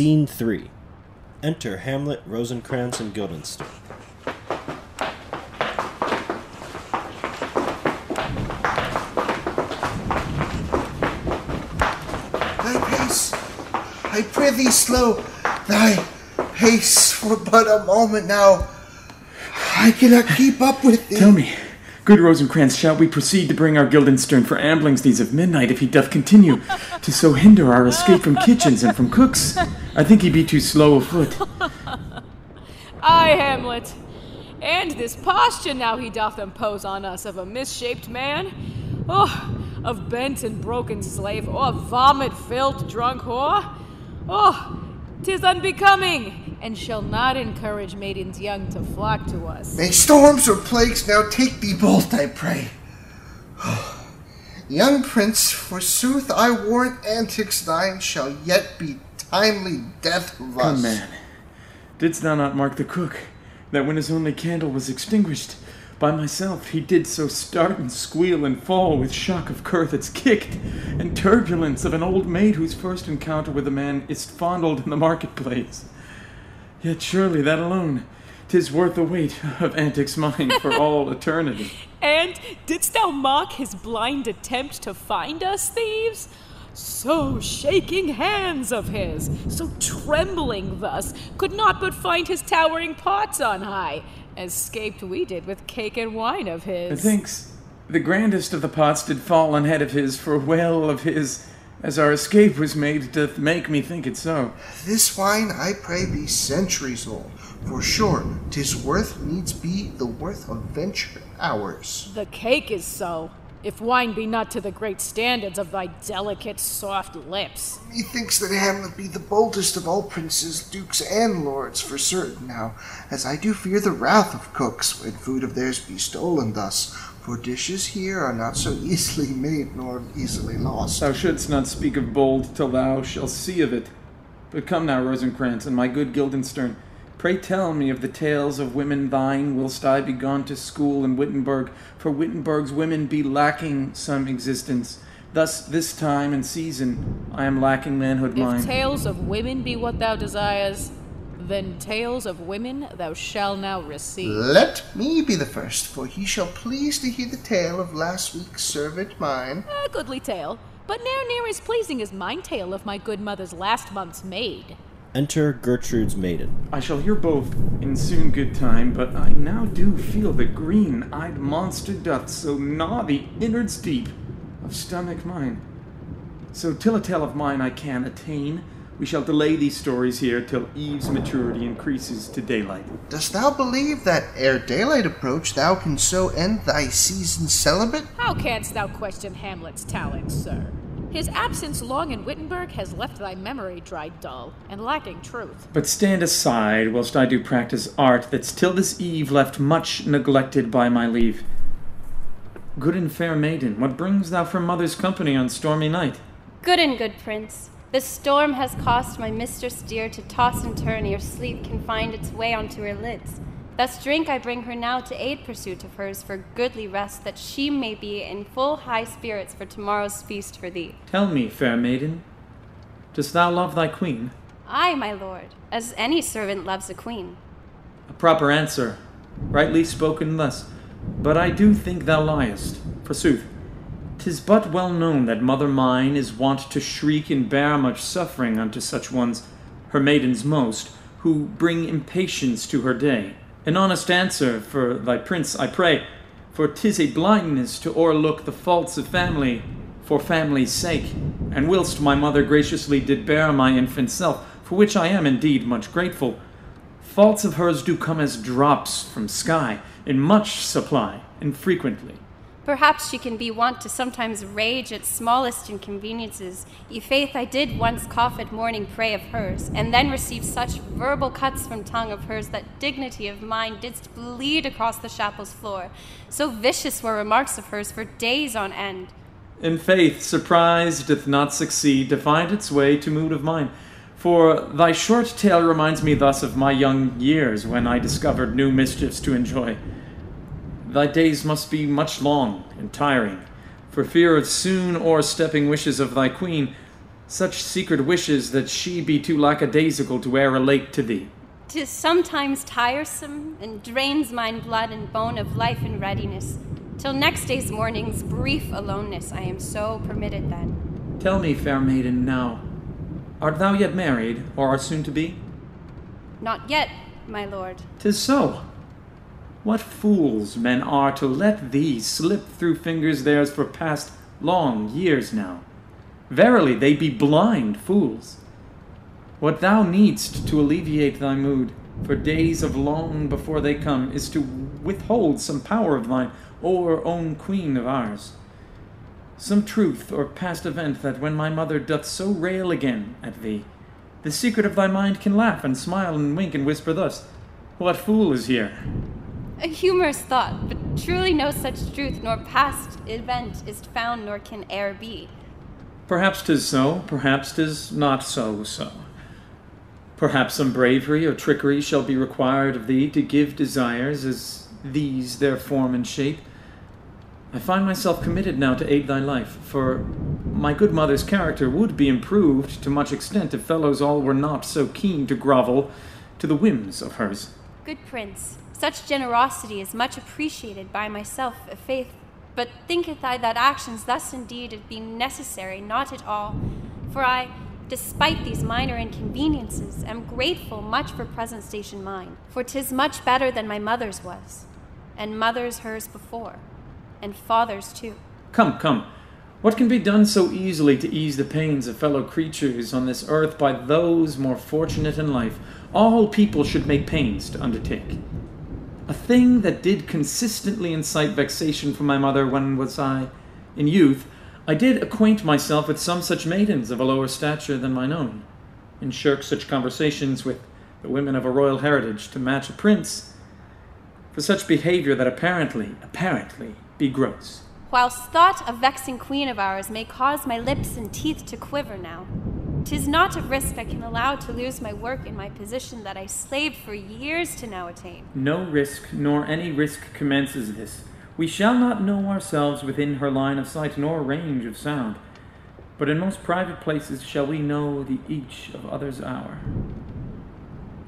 Scene 3. Enter Hamlet, Rosencrantz, and Guildenstern. Thy pace, I prithee slow, thy pace for but a moment now. I cannot keep up with thee. Tell me, good Rosencrantz, shall we proceed to bring our Guildenstern for amblings these of midnight if he doth continue to so hinder our escape from kitchens and from cooks? I think he be too slow of foot. Aye, Hamlet. And this posture now he doth impose on us of a misshaped man, oh, of bent and broken slave, or vomit filled drunk whore. Oh, tis unbecoming, and shall not encourage maidens young to flock to us. May storms or plagues now take thee both, I pray. Young prince, forsooth I warrant antics thine shall yet be timely death of us. Come, man. Didst thou not mark the cook, that when his only candle was extinguished, by myself he did so start and squeal and fall with shock of cur that's kicked, and turbulence of an old maid whose first encounter with a man is fondled in the marketplace. Yet surely that alone, tis worth the weight of antics mine for all eternity. And didst thou mock his blind attempt to find us thieves? So shaking hands of his, so trembling thus, could not but find his towering pots on high, as scaped we did with cake and wine of his. Methinks the grandest of the pots did fall on head of his for well of his, as our escape was made, doth make me think it so. This wine, I pray, be centuries old. For sure, 'tis worth needs be the worth of venture hours. The cake is so, if wine be not to the great standards of thy delicate, soft lips. Methinks that Hamlet be the boldest of all princes, dukes, and lords, for certain now, as I do fear the wrath of cooks when food of theirs be stolen thus. For dishes here are not so easily made nor easily lost. Thou shouldst not speak of bold till thou shalt see of it. But come now, Rosencrantz, and my good Guildenstern, pray tell me of the tales of women thine whilst I be gone to school in Wittenberg, for Wittenberg's women be lacking some existence. Thus, this time and season, I am lacking manhood If mine. tales of women be what thou desires, then tales of women thou shalt now receive. Let me be the first, for he shall please to hear the tale of last week's servant mine. A goodly tale, but ne'er near as pleasing as mine tale of my good mother's last month's maid. Enter Gertrude's maiden. I shall hear both in soon good time, but I now do feel the green-eyed monster doth so gnaw the innards deep of stomach mine. So till a tale of mine I can attain, we shall delay these stories here till eve's maturity increases to daylight. Dost thou believe that ere daylight approach thou can so end thy season celibate? How canst thou question Hamlet's talent, sir? His absence long in Wittenberg has left thy memory dry dull and lacking truth. But stand aside whilst I do practice art that's till this eve left much neglected by my leave. Good and fair maiden, what brings thou from mother's company on stormy night? Good and good prince. The storm has caused my mistress dear to toss and turn ere sleep can find its way onto her lids. Thus drink I bring her now to aid pursuit of hers for goodly rest, that she may be in full high spirits for tomorrow's feast for thee. Tell me, fair maiden, dost thou love thy queen? Ay, my lord, as any servant loves a queen. A proper answer, rightly spoken thus. But I do think thou liest. Forsooth, 'tis but well known that mother mine is wont to shriek and bear much suffering unto such ones, her maidens most, who bring impatience to her day. An honest answer for thy prince, I pray, for 'tis a blindness to o'erlook the faults of family for family's sake. And whilst my mother graciously did bear my infant self, for which I am indeed much grateful, faults of hers do come as drops from sky, in much supply, and frequently. Perhaps she can be wont to sometimes rage at smallest inconveniences. I' faith I did once cough at morning pray of hers, and then receive such verbal cuts from tongue of hers that dignity of mine didst bleed across the chapel's floor. So vicious were remarks of hers for days on end. In faith, surprise doth not succeed to find its way to mood of mine. For thy short tale reminds me thus of my young years when I discovered new mischiefs to enjoy. Thy days must be much long and tiring, for fear of soon o'erstepping wishes of thy queen. such secret wishes that she be too lackadaisical to e'er relate to thee. 'Tis sometimes tiresome, and drains mine blood and bone of life and readiness. Till next day's morning's brief aloneness, I am so permitted then. Tell me, fair maiden, now, art thou yet married, or art soon to be? Not yet, my lord. Tis so. What fools men are to let thee slip through fingers theirs for past long years now. Verily, they be blind fools. What thou needst to alleviate thy mood, for days of long before they come, is to withhold some power of thine, or own queen of ours. Some truth or past event that when my mother doth so rail again at thee, the secret of thy mind can laugh and smile and wink and whisper thus, What fool is here? A humorous thought, but truly no such truth nor past event is found nor can e'er be. Perhaps 'tis so, perhaps 'tis not so so. Perhaps some bravery or trickery shall be required of thee to give desires as these their form and shape. I find myself committed now to aid thy life, for my good mother's character would be improved to much extent if fellows all were not so keen to grovel to the whims of hers. Good prince, such generosity is much appreciated by myself, i' faith. But thinketh I that actions thus indeed been necessary? Not at all. For I, despite these minor inconveniences, am grateful much for present station mine. For 'tis much better than my mother's was, and mother's hers before, and father's too. Come, come. What can be done so easily to ease the pains of fellow creatures on this earth by those more fortunate in life? All people should make pains to undertake. A thing that did consistently incite vexation from my mother when was I in youth, I did acquaint myself with some such maidens of a lower stature than mine own, and shirk such conversations with the women of a royal heritage to match a prince for such behavior that apparently, apparently, be gross. Whilst thought of vexing queen of ours may cause my lips and teeth to quiver now, 'tis not a risk I can allow to lose my work and my position that I slaved for years to now attain. No risk, nor any risk commences this. We shall not know ourselves within her line of sight, nor range of sound. But in most private places shall we know the each of other's hour.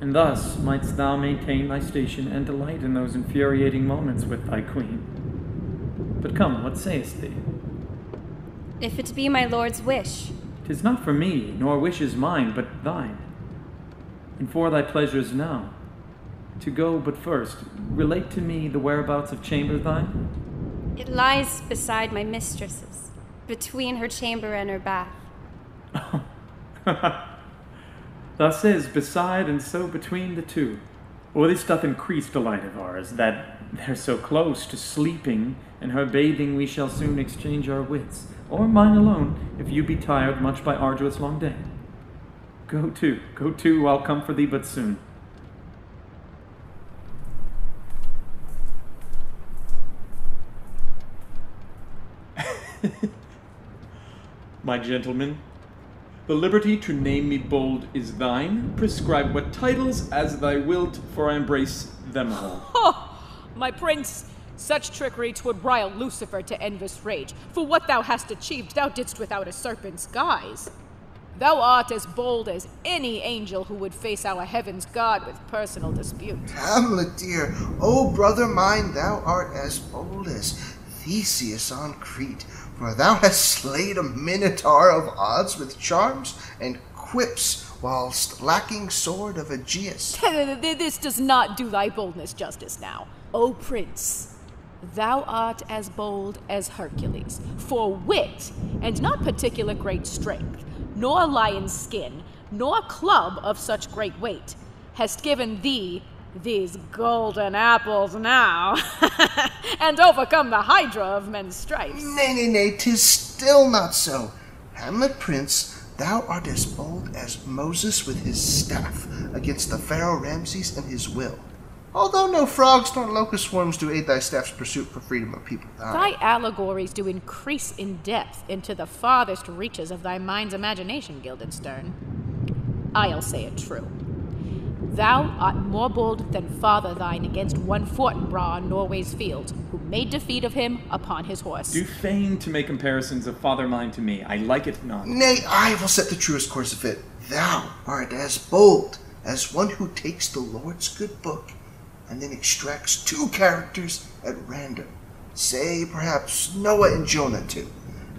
And thus mightst thou maintain thy station and delight in those infuriating moments with thy queen. But come, what sayest thee? If it be my lord's wish, Tis not for me, nor wishes mine, but thine. And for thy pleasures now. To go but first, relate to me the whereabouts of chamber thine. it lies beside my mistress's, between her chamber and her bath. Thus is beside and so between the two. Or this doth increase delight of ours, that they're so close to sleeping, and her bathing we shall soon exchange our wits, or mine alone, if you be tired much by arduous long day. Go to, go to, I'll come for thee but soon. My gentleman, the liberty to name me bold is thine. Prescribe what titles as thy wilt, for I embrace them all. Oh, my prince, such trickery twould rile Lucifer to envious rage. For what thou hast achieved, thou didst without a serpent's guise. Thou art as bold as any angel who would face our heaven's God with personal dispute. Hamlet, dear, O brother mine, thou art as bold as Theseus on Crete, for thou hast slayed a minotaur of odds with charms and quips, whilst lacking sword of Aegeus. This does not do thy boldness justice now. O prince, thou art as bold as Hercules, for wit, and not particular great strength, nor a lion's skin, nor a club of such great weight, hast given thee these golden apples now, and overcome the hydra of men's stripes. Nay, nay, nay, tis still not so. Hamlet, prince, thou art as bold as Moses with his staff against the Pharaoh Ramses and his will. Although no frogs nor locust swarms do aid thy staff's pursuit for freedom of people thine. Thy allegories do increase in depth into the farthest reaches of thy mind's imagination, Guildenstern. I'll say it true. Thou art more bold than father thine against one Fortinbras on Norway's field, who made defeat of him upon his horse. Do feign to make comparisons of father mine to me. I like it not. Nay, I will set the truest course of it. Thou art as bold as one who takes the Lord's good book and then extracts two characters at random, say perhaps Noah and Jonah too,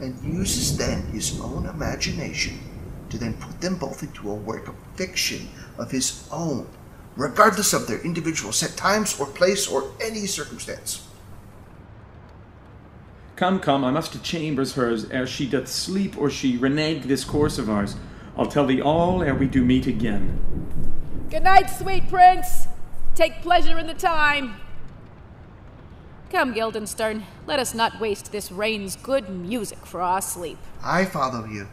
and uses then his own imagination to then put them both into a work of fiction of his own, regardless of their individual set times or place or any circumstance. Come, come, I must to chambers hers ere she doth sleep or she renege this course of ours. I'll tell thee all ere we do meet again. Good night, sweet prince. Take pleasure in the time. Come, Guildenstern, let us not waste this rain's good music for our sleep. I follow you.